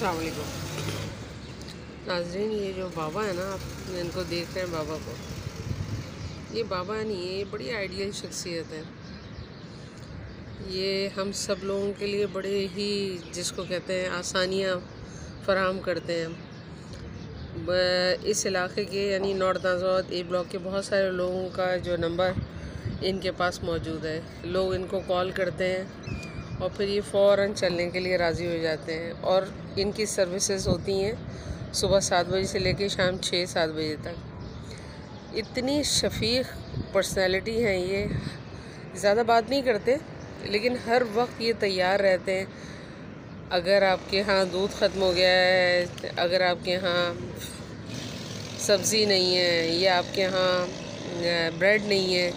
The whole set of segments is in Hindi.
अलैक्म नाजरीन, ये जो बाबा है ना आप इनको देख रहे हैं बाबा को। ये बाबा नहीं है ये बड़ी आइडियल शख्सियत है। ये हम सब लोगों के लिए बड़े ही, जिसको कहते हैं, आसानियाँ फराम करते हैं। इस इलाके के, यानी नॉर्थ आज़ाद, ए ब्लॉक के बहुत सारे लोगों का जो नंबर इनके पास मौजूद है। लोग इनको कॉल करते हैं। और फिर ये फ़ौर चलने के लिए राज़ी हो जाते हैं और इनकी सर्विसेज़ होती हैं सुबह सात बजे से लेकर शाम छः सात बजे तक। इतनी शफीक पर्सनैलिटी हैं ये। ज़्यादा बात नहीं करते, लेकिन हर वक्त ये तैयार रहते हैं। अगर आपके यहाँ दूध ख़त्म हो गया है, अगर आपके यहाँ सब्ज़ी नहीं है, या आपके यहाँ ब्रेड नहीं है,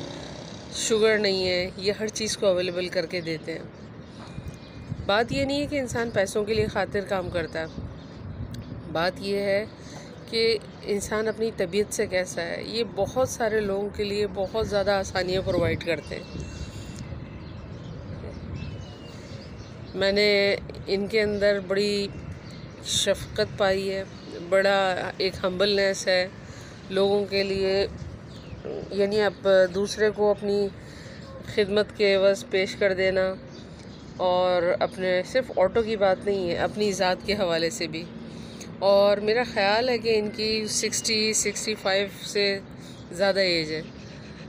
शुगर नहीं है, ये हर चीज़ को अवेलेबल करके देते हैं। बात ये नहीं है कि इंसान पैसों के लिए खातिर काम करता है। बात यह है कि इंसान अपनी तबीयत से कैसा है। ये बहुत सारे लोगों के लिए बहुत ज़्यादा आसानियाँ प्रोवाइड करते हैं। मैंने इनके अंदर बड़ी शफकत पाई है, बड़ा एक हम्बलनेस है लोगों के लिए। यानी अब दूसरे को अपनी खिदमत के वस पेश कर देना और अपने सिर्फ़ ऑटो की बात नहीं है, अपनी ज़ात के हवाले से भी। और मेरा ख़्याल है कि इनकी सिक्सटी सिक्सटी फाइव से ज़्यादा एज है।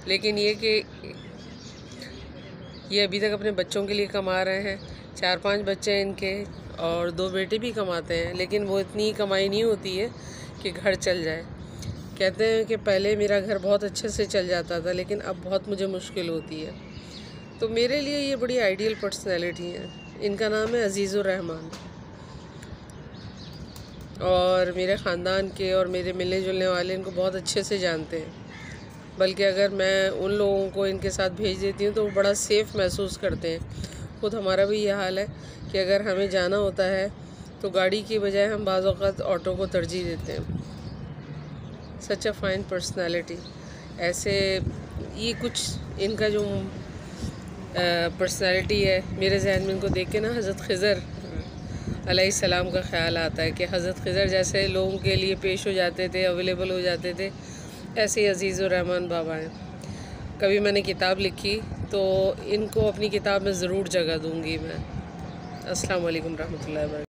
लेकिन ये कि ये अभी तक अपने बच्चों के लिए कमा रहे हैं। चार पाँच बच्चे हैं इनके और दो बेटे भी कमाते हैं, लेकिन वो इतनी कमाई नहीं होती है कि घर चल जाए। कहते हैं कि पहले मेरा घर बहुत अच्छे से चल जाता था, लेकिन अब बहुत मुझे मुश्किल होती है। तो मेरे लिए ये बड़ी आइडियल पर्सनैलिटी है। इनका नाम है अजीज़ुररहमान। और मेरे ख़ानदान के और मेरे मिलने जुलने वाले इनको बहुत अच्छे से जानते हैं। बल्कि अगर मैं उन लोगों को इनके साथ भेज देती हूँ तो वो बड़ा सेफ़ महसूस करते हैं। खुद हमारा भी ये हाल है कि अगर हमें जाना होता है तो गाड़ी की बजाय हम बाज़ ऑटो को तरजीह देते हैं। सच अ फाइन पर्सनैलिटी ऐसे ये कुछ इनका जो पर्सनालिटी है। मेरे जहन में इनको देख के ना हज़रत खज़र सलाम का ख्याल आता है कि हज़रत खज़र जैसे लोगों के लिए पेश हो जाते थे अवेलेबल हो जाते थे, ऐसे अज़ीज़ रहमान बाबा हैं। कभी मैंने किताब लिखी तो इनको अपनी किताब में ज़रूर जगह दूँगी मैं। अस्सलाम वालेकुम रहमतुल्लाहि